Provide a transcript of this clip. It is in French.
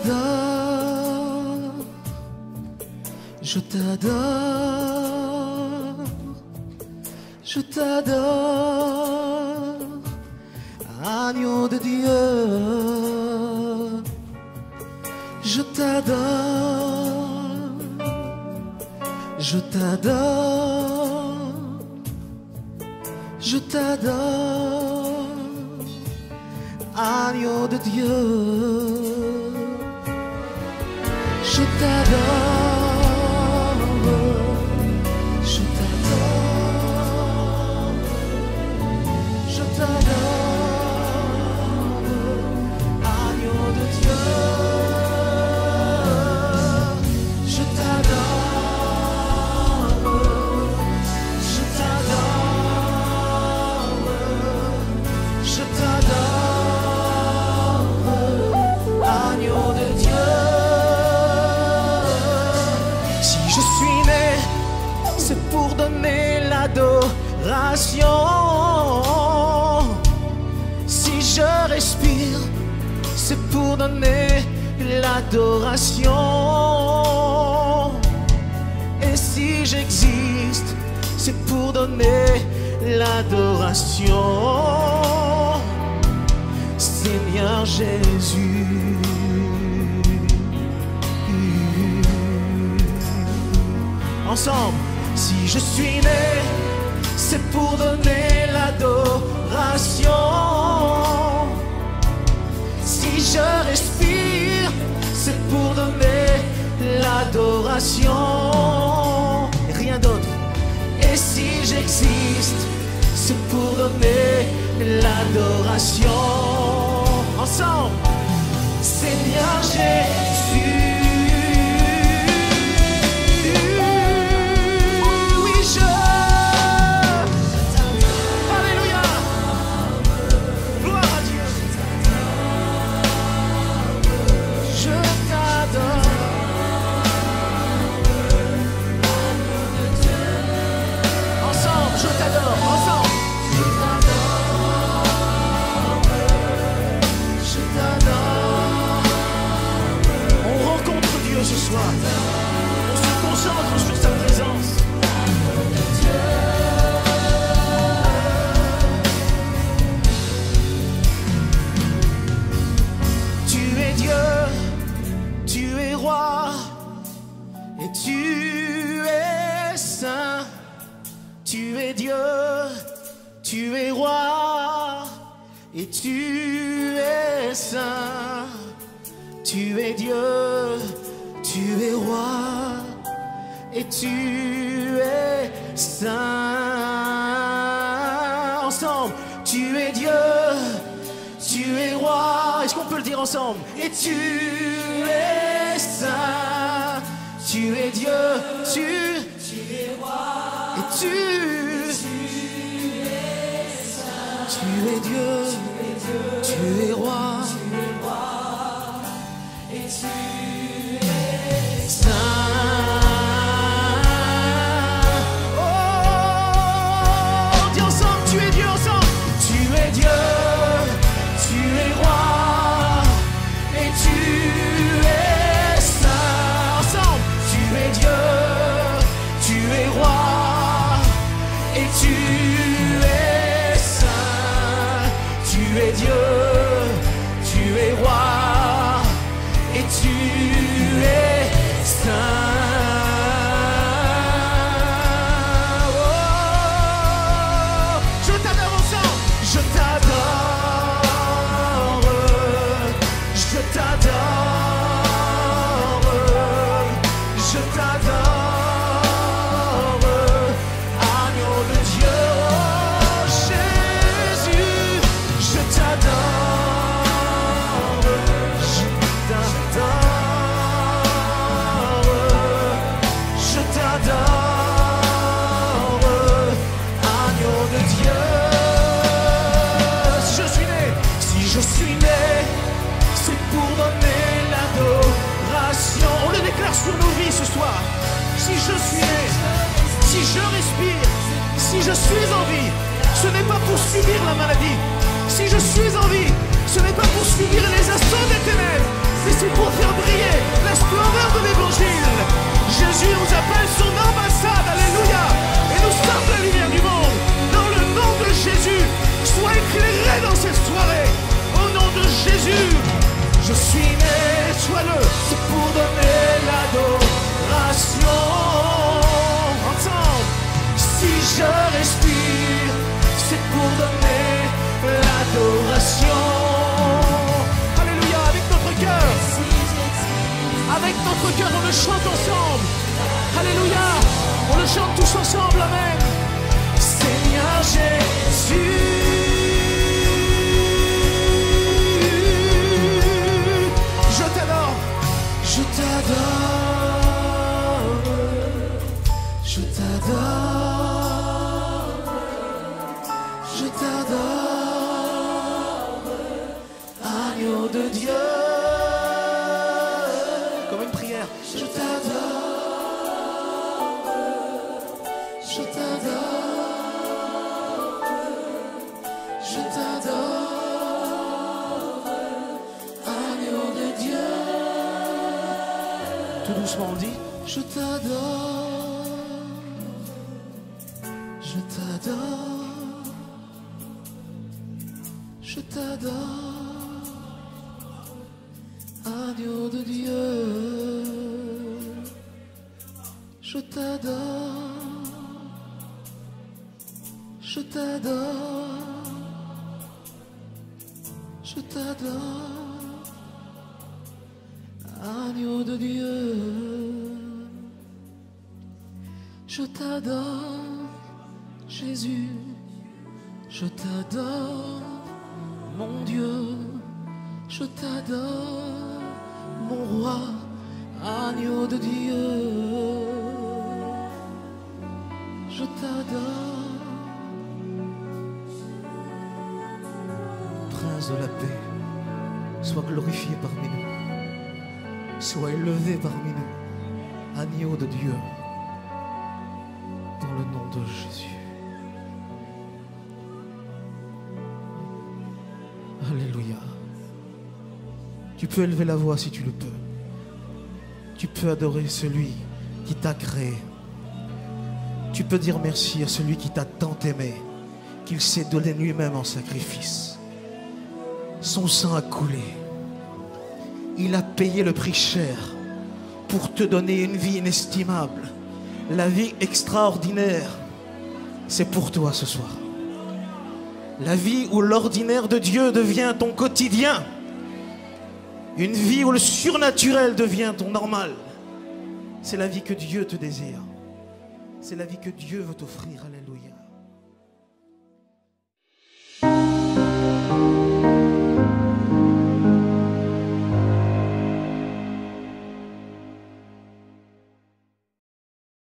t'adore, je t'adore, je t'adore, agneau de Dieu, je t'adore, je t'adore, je t'adore, agneau de Dieu. Je c'est pour donner l'adoration. Si je respire, c'est pour donner l'adoration. Et si j'existe, c'est pour donner l'adoration. Seigneur Jésus. Ensemble, si je suis né, c'est pour donner l'adoration. Si je respire, c'est pour donner l'adoration. Rien d'autre. Et si j'existe, c'est pour donner l'adoration. Ensemble, Seigneur Jésus. Tu es roi, et tu es saint. Tu es Dieu, tu es roi, et tu es saint. Ensemble, tu es Dieu, tu es roi. Est-ce qu'on peut le dire ensemble? Et tu es saint. Tu es Dieu, tu, et tu, tu es Dieu, tu es roi, sur nos vies ce soir. Si je suis né, si je respire, si je suis en vie, ce n'est pas pour subir la maladie. Si je suis en vie, ce n'est pas pour subir les assauts des ténèbres. mais c'est pour faire briller la splendeur de l'évangile. Jésus nous appelle son ambassade, je respire, c'est pour donner l'adoration. Alléluia, avec notre cœur. Avec notre cœur, on le chante ensemble. Alléluia, on le chante tous ensemble, Amen. Je t'adore, je t'adore, je t'adore, agneau de Dieu. Je t'adore, je t'adore, je t'adore, agneau de Dieu. Je t'adore, Jésus, je t'adore, mon Dieu, je t'adore, mon roi, agneau de Dieu. Je t'adore. Prince de la paix, sois glorifié parmi nous. Sois élevé parmi nous. Agneau de Dieu. Dans le nom de Jésus. Alléluia. Tu peux élever la voix si tu le peux. Tu peux adorer celui qui t'a créé. Tu peux dire merci à celui qui t'a tant aimé, qu'il s'est donné lui-même en sacrifice. Son sang a coulé. Il a payé le prix cher pour te donner une vie inestimable. La vie extraordinaire, c'est pour toi ce soir. La vie où l'ordinaire de Dieu devient ton quotidien. Une vie où le surnaturel devient ton normal. C'est la vie que Dieu te désire. C'est la vie que Dieu veut t'offrir. Alléluia.